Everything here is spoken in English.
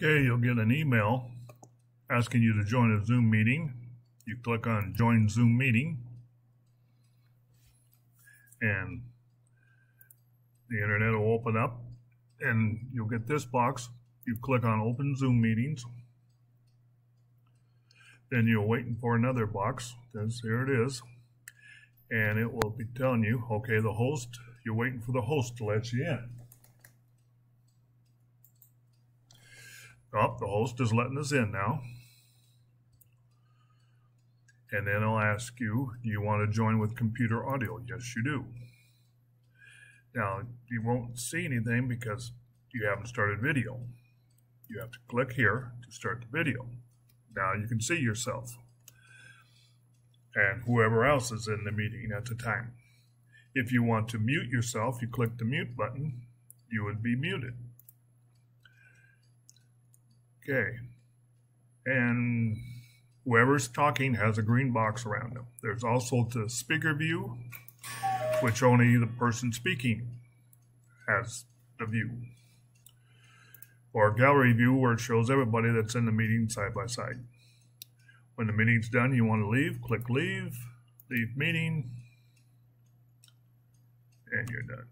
Okay, you'll get an email asking you to join a Zoom meeting. You click on Join Zoom Meeting, and the internet will open up, and you'll get this box. You click on Open Zoom Meetings. Then you're waiting for another box. Because here it is. And it will be telling you, okay, the host, you're waiting for the host to let you in. Oh, the host is letting us in now. And then it'll ask you, do you want to join with computer audio? Yes, you do. Now, you won't see anything because you haven't started video. You have to click here to start the video. Now you can see yourself and whoever else is in the meeting at the time. If you want to mute yourself, you click the mute button, you would be muted. Okay. And whoever's talking has a green box around them. There's also the speaker view, which only the person speaking has the view. Or gallery view, where it shows everybody that's in the meeting side by side. When the meeting's done, you want to leave, click leave, leave meeting, and you're done.